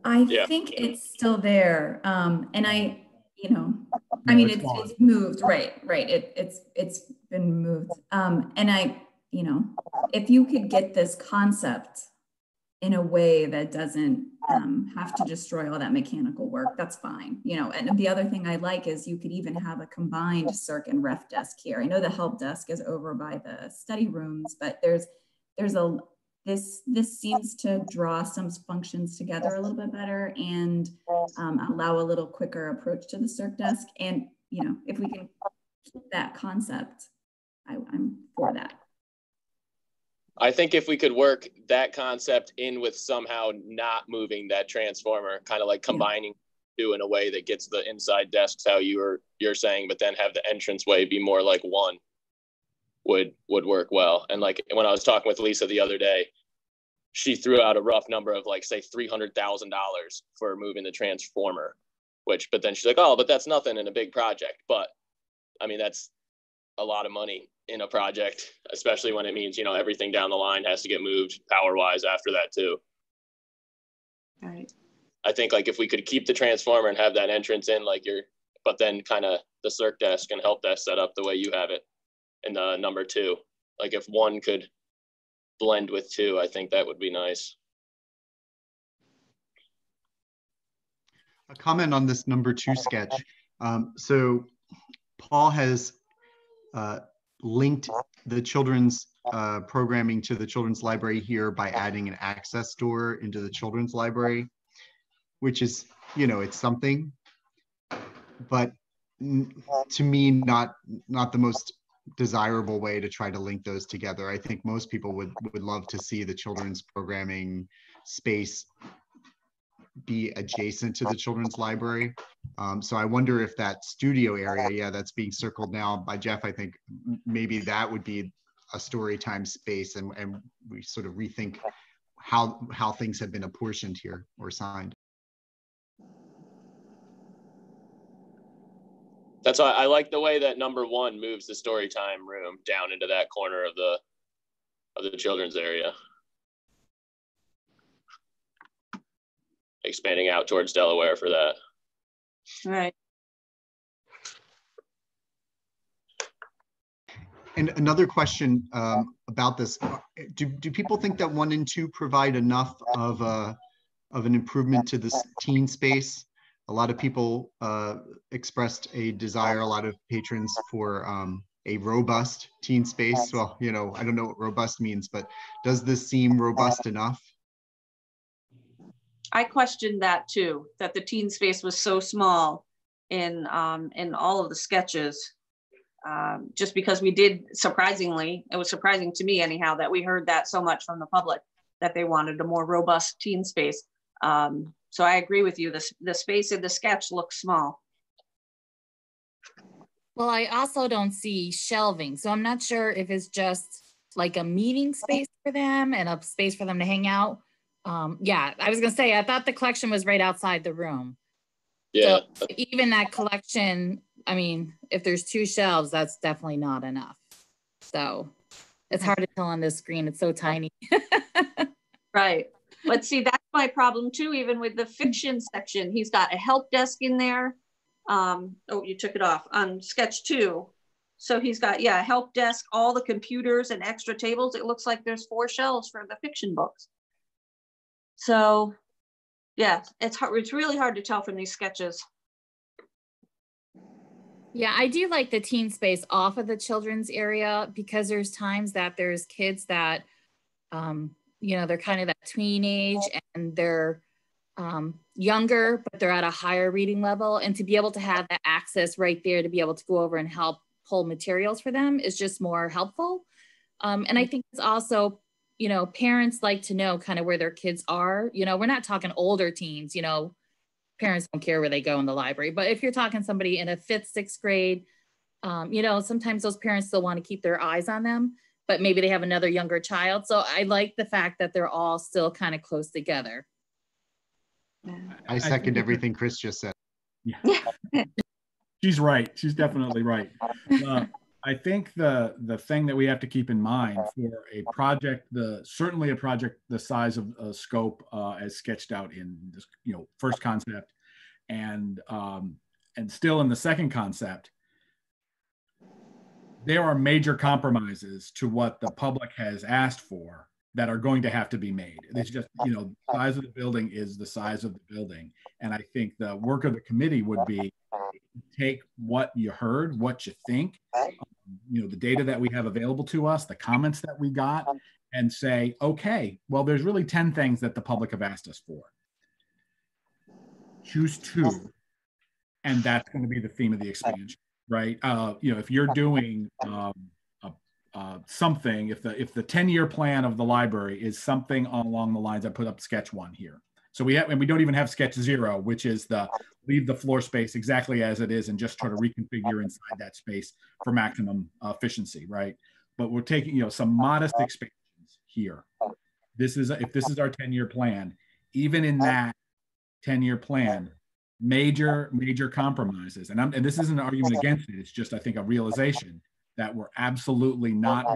I Yeah. think it's still there. Um, and I, you know, I mean, it's it's, it's moved, right, right. It, it's, it's been moved. Um, and I, you know, if you could get this concept in a way that doesn't um, have to destroy all that mechanical work, that's fine. You know, and the other thing I like is you could even have a combined circ and ref desk here. I know the help desk is over by the study rooms, but there's there's a this this seems to draw some functions together a little bit better and um, allow a little quicker approach to the circ desk. And you know, if we can keep that concept, I, I'm for that. I think if we could work that concept in with somehow not moving that transformer, kind of like combining yeah. two in a way that gets the inside desks how you were you're saying, but then have the entrance way be more like one would would work well. And like when I was talking with Lisa the other day, she threw out a rough number of like say three hundred thousand dollars for moving the transformer, which but then she's like, oh, but that's nothing in a big project. But I mean that's a lot of money in a project, especially when it means, you know, everything down the line has to get moved power wise after that too. All right. I think like if we could keep the transformer and have that entrance in like you're, but then kind of the circ desk and help desk set up the way you have it in the number two. Like if one could blend with two, I think that would be nice. A comment on this number two sketch. Um, so Paul has uh, linked the children's uh, programming to the children's library here by adding an access door into the children's library, which is, you know, it's something, but to me, not not the most desirable way to try to link those together. I think most people would would love to see the children's programming space be adjacent to the children's library. Um, so I wonder if that studio area, yeah, that's being circled now by Jeff, I think maybe that would be a story time space and, and we sort of rethink how, how things have been apportioned here or assigned. That's why I like the way that number one moves the story time room down into that corner of the of the children's area. expanding out towards Delaware for that. Right. And another question um, about this: do, do people think that one and two provide enough of a of an improvement to this teen space? A lot of people uh, expressed a desire, a lot of patrons for um, a robust teen space. Well, you know, I don't know what robust means, but does this seem robust enough? I questioned that too, that the teen space was so small in um, in all of the sketches. Um, just because we did surprisingly, it was surprising to me anyhow that we heard that so much from the public that they wanted a more robust teen space. Um, so I agree with you. The, the space in the sketch looks small. Well, I also don't see shelving. So I'm not sure if it's just like a meeting space for them and a space for them to hang out um, yeah, I was gonna say, I thought the collection was right outside the room. Yeah. So even that collection, I mean, if there's two shelves, that's definitely not enough. So it's hard to tell on this screen. It's so tiny. <laughs> right. But see, that's my problem too, even with the fiction section. He's got a help desk in there. Um, oh, you took it off on sketch two. So he's got, yeah, help desk, all the computers and extra tables. It looks like there's four shelves for the fiction books. So yeah, it's hard. It's really hard to tell from these sketches. Yeah, I do like the teen space off of the children's area because there's times that there's kids that, um, you know, they're kind of that tween age and they're um, younger, but they're at a higher reading level. And to be able to have that access right there to be able to go over and help pull materials for them is just more helpful. Um, and I think it's also you know, parents like to know kind of where their kids are. You know, we're not talking older teens, you know, parents don't care where they go in the library. But if you're talking somebody in a fifth, sixth grade, um, you know, sometimes those parents still want to keep their eyes on them, but maybe they have another younger child. So I like the fact that they're all still kind of close together. I second everything Chris just said. Yeah. <laughs> She's right. She's definitely right. Uh, I think the the thing that we have to keep in mind for a project, the certainly a project the size of uh, scope uh, as sketched out in this, you know, first concept, and um, and still in the second concept, there are major compromises to what the public has asked for that are going to have to be made. It's just, you know, the size of the building is the size of the building. And I think the work of the committee would be take what you heard, what you think, um, you know, the data that we have available to us, the comments that we got, and say, okay, well, there's really 10 things that the public have asked us for. Choose two, and that's going to be the theme of the expansion, right? Uh, you know, if you're doing um, a, uh, something, if the if the 10 year plan of the library is something along the lines, I put up sketch one here. So we have, and we don't even have sketch zero, which is the leave the floor space exactly as it is and just try to reconfigure inside that space for maximum efficiency, right? But we're taking, you know, some modest expansions here. This is, if this is our 10 year plan, even in that 10 year plan, major, major compromises. And, I'm, and this isn't an argument against it. It's just, I think, a realization that we're absolutely not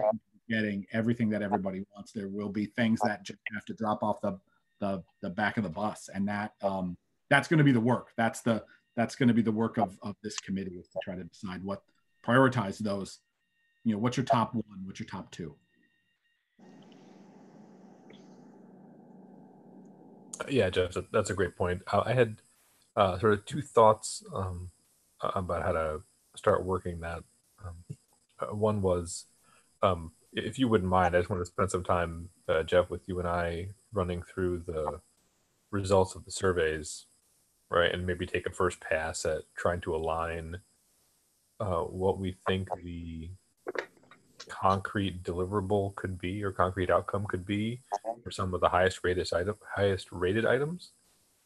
getting everything that everybody wants. There will be things that just have to drop off the, the, the back of the bus. And that, um, that's going to be the work. That's the, that's going to be the work of, of this committee is to try to decide what prioritize those, you know, what's your top one, what's your top two. Yeah, Jeff, that's a great point. Uh, I had uh, sort of two thoughts um, about how to start working that. Um, uh, one was, um, if you wouldn't mind, I just want to spend some time, uh, Jeff, with you and I running through the results of the surveys, right, and maybe take a first pass at trying to align uh, what we think the concrete deliverable could be or concrete outcome could be for some of the highest rated item highest rated items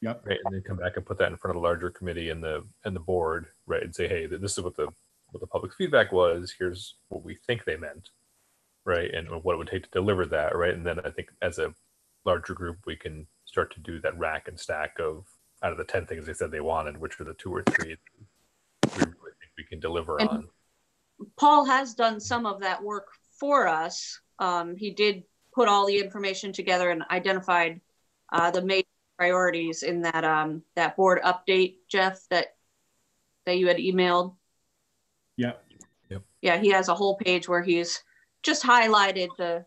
Yep. right and then come back and put that in front of the larger committee and the and the board right and say hey this is what the what the public's feedback was here's what we think they meant right and what it would take to deliver that right and then i think as a larger group we can start to do that rack and stack of out of the 10 things they said they wanted which are the two or three we really think we can deliver And- on Paul has done some of that work for us. Um, he did put all the information together and identified uh, the major priorities in that um, that board update, Jeff, that that you had emailed. Yeah. Yep. Yeah, he has a whole page where he's just highlighted the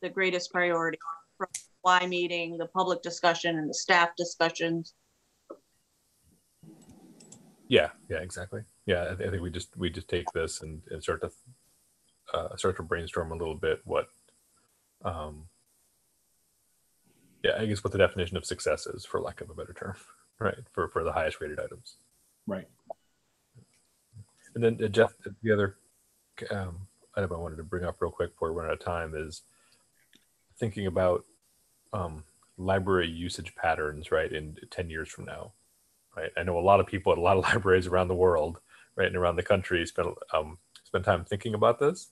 the greatest priority from why meeting, the public discussion, and the staff discussions. Yeah, yeah, exactly. Yeah, I, th- I think we just we just take this and, and start to uh, start to brainstorm a little bit what, um, yeah, I guess what the definition of success is, for lack of a better term, <laughs> right? For for the highest rated items. Right. And then uh, Jeff, the other um, item I wanted to bring up real quick before we run out of time is thinking about um, library usage patterns, right? In ten years from now, right? I know a lot of people at a lot of <laughs> libraries around the world, right, and around the country spend um, spend time thinking about this.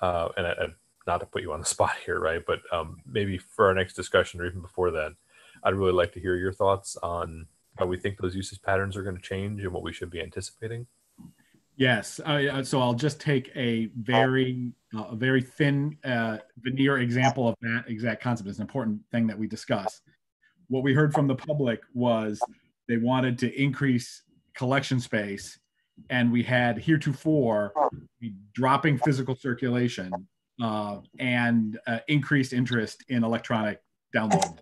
Uh, and I, I, not to put you on the <laughs> spot here, right? But um, maybe for our next discussion or even before then, I'd really like to hear your thoughts on how we think those usage patterns are going to change and what we should be anticipating. Yes. Uh, so I'll just take a very, uh, a very thin uh, veneer example of that exact concept. It's an important thing that we discuss. What we heard from the public was they wanted to increase collection space, and we had heretofore dropping physical circulation uh, and uh, increased interest in electronic download.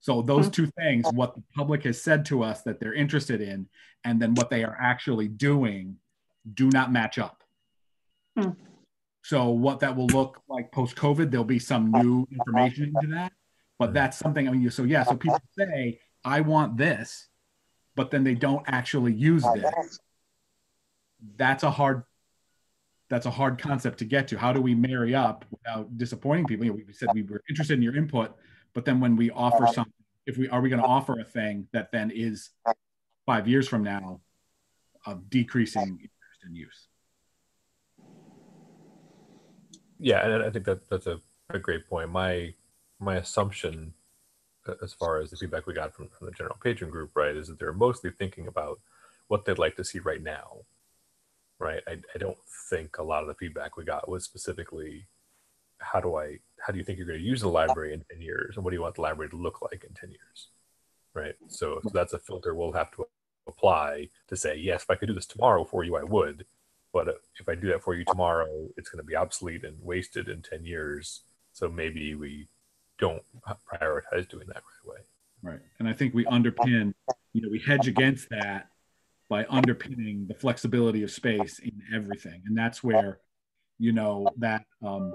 So those two things, what the public has said to us that they're interested in, and then what they are actually doing do not match up. Hmm. So what that will look like post COVID, there'll be some new information into that. But that's something I mean, so yeah, so people say, I want this, but then they don't actually use this. That's a hard that's a hard concept to get to. How do we marry up without disappointing people? You know, we said we were interested in your input, but then when we offer uh-huh. something, if we are we going to offer a thing that then is five years from now of decreasing interest in use? Yeah, and I think that that's a, a great point. My my assumption, as far as the feedback we got from, from the general patron group, right, is that they're mostly thinking about what they'd like to see right now, right? I, I don't think a lot of the feedback we got was specifically how do I how do you think you're going to use the library in 10 years and what do you want the library to look like in 10 years right so, so mm-hmm. that's a filter we'll have to apply to say yes if i could do this tomorrow for you i would but if i do that for you tomorrow it's going to be obsolete and wasted in 10 years so maybe we don't prioritize doing that right away. Right. And I think we underpin, you know, we hedge against that by underpinning the flexibility of space in everything. And that's where, you know, that um,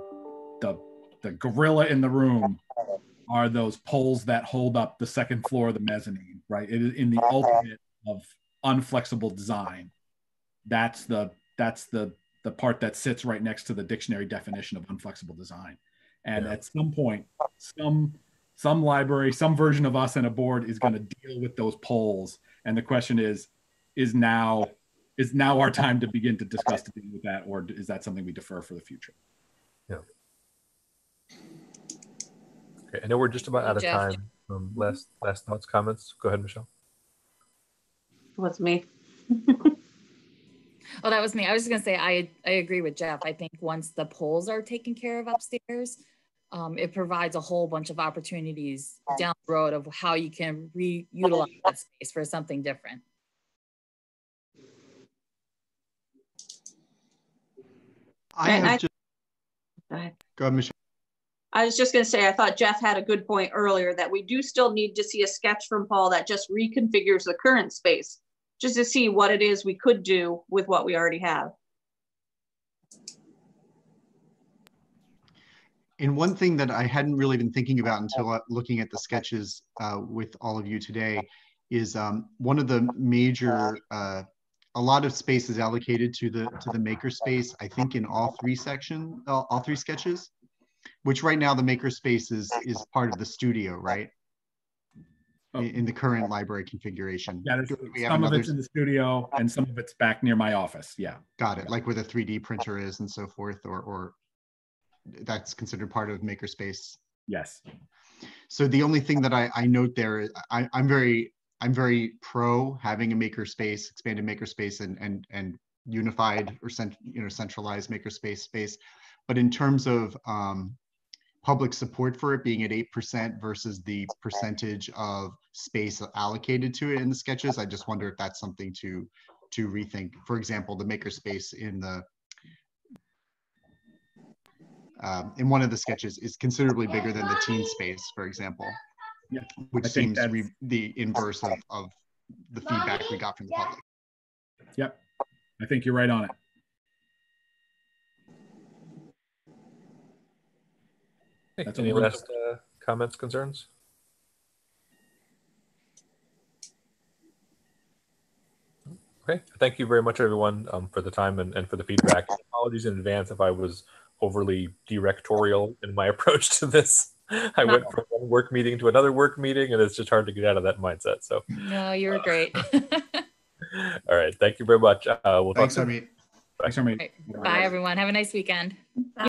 the the gorilla in the room are those poles that hold up the second floor of the mezzanine, right? It is in the ultimate of unflexible design. That's the that's the the part that sits right next to the dictionary definition of unflexible design. And Yeah. at some point, some some library, some version of us and a board is going to deal with those poles. And the question is, is now is now our time to begin to discuss to deal with that, or is that something we defer for the future? Yeah. Okay, I know we're just about out of Jeff. time. Um, last last thoughts, comments. Go ahead, Michelle. What's me? <laughs> Oh, that was me. I was just gonna say, I, I agree with Jeff. I think once the poles are taken care of upstairs, um, it provides a whole bunch of opportunities down the road of how you can reutilize that space for something different. I And I- have just, Go ahead. go ahead, Michelle. I was just gonna say, I thought Jeff had a good point earlier that we do still need to see a sketch from Paul that just reconfigures the current space, just to see what it is we could do with what we already have. And one thing that I hadn't really been thinking about until uh, looking at the sketches uh, with all of you today is um, one of the major, uh, a lot of space is allocated to the to the makerspace. I think in all three section, all, all three sketches, which right now the makerspace is is part of the studio, right? Oh. In, the current library configuration. Yeah, there's, Do we some of it's in the studio and some of it's back near my office. Yeah. Got it, like where the 3D printer is and so forth, or or that's considered part of makerspace. Yes. So the only thing that I, I note there, is I, I'm very, I'm very pro having a makerspace, expanded makerspace and, and, and unified or cent, you know, centralized makerspace space. But in terms of um, public support for it being at 8% versus the percentage of space allocated to it in the sketches, I just wonder if that's something to, to rethink. For example, the makerspace in the, um, in one of the sketches is considerably bigger than the teen space, for example. Yeah, Which I seems that's- re- the inverse of, of the feedback we got from the public. Yep. I think you're right on it. Okay, That's Any last uh, comments, concerns? Okay, thank you very much, everyone, um, for the time and, and for the feedback. Apologies in advance if I was overly directorial in my <laughs> approach to this. <laughs> I went from one work meeting to another work meeting, and it's just hard to get out of that mindset. So, No, you were great. <laughs> all right, thank you very much. Uh, we'll talk Thanks, soon. Amit. Thanks, Harmeet. Bye, everyone. Have a nice weekend.